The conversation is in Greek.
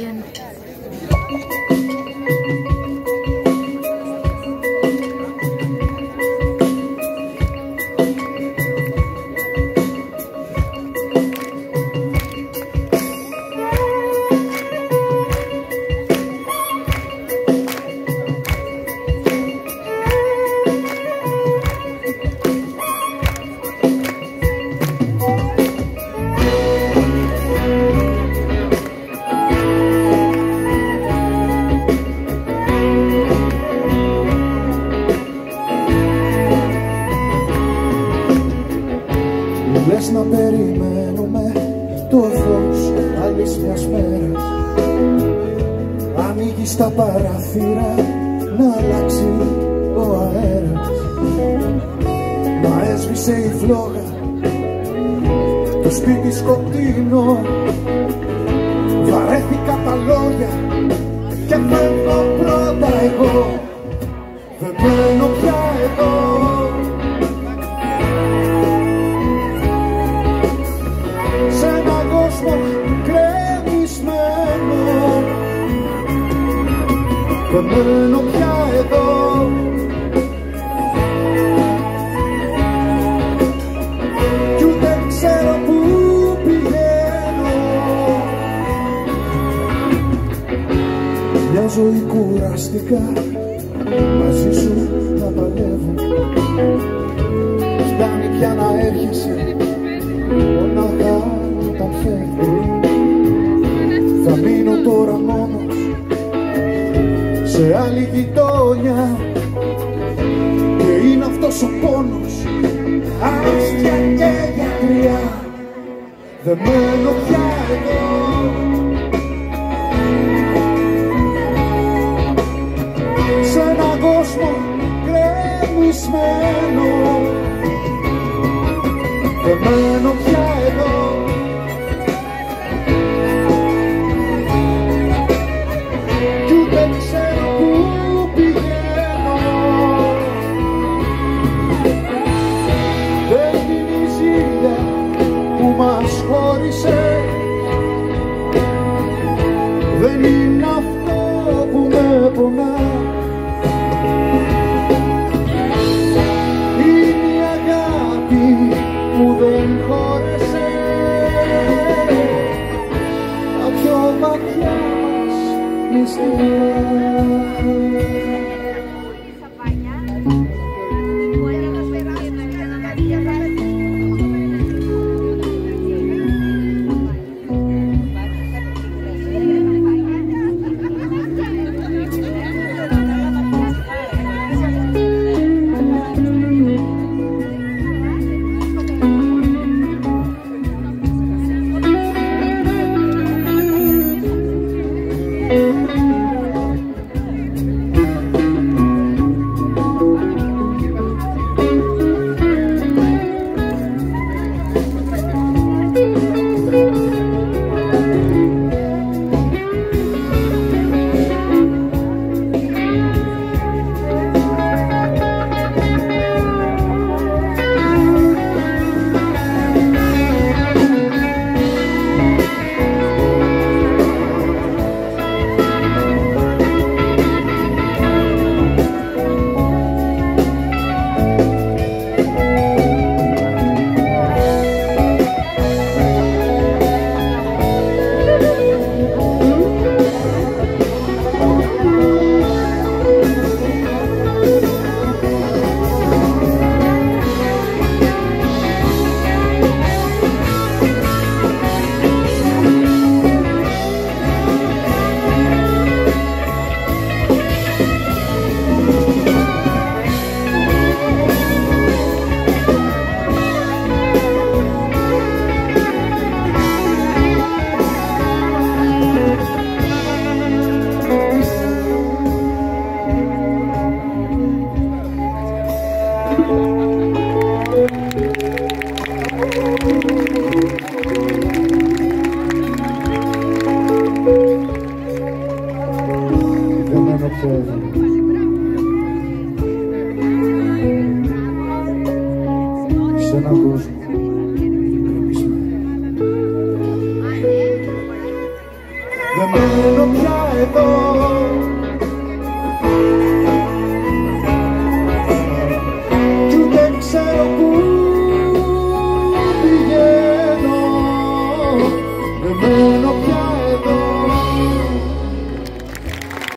Brilliant. Λες να περιμένουμε το φως άλλης μιας μέρας. Ανοίγεις τα παραθύρα να αλλάξει ο αέρας. Μα έσβησε η φλόγα το σπίτι σκοτεινό. Βαρέθηκα τα λόγια και φεύγω πρώτα εγώ. Δεν μένω πια εδώ Δεν μένω πια εδώ. Κι ούτε ξέρω που πηγαίνω. Μια ζωή κουραστικά μαζί σου να παλεύω. Φτάνει πια να έρχεσαι άλλη γειτόνια. Και είναι αυτός ο πόνος αρρώστια και γιατριά δεν μένω πια εδώ. Σε έναν κόσμο γκρεμισμένο δεν μένω πια αγάπη που δεν χώρεσε τα πιο βαθιάς μας μυστικά σε έναν κόσμο Δεν μένω πια εδώ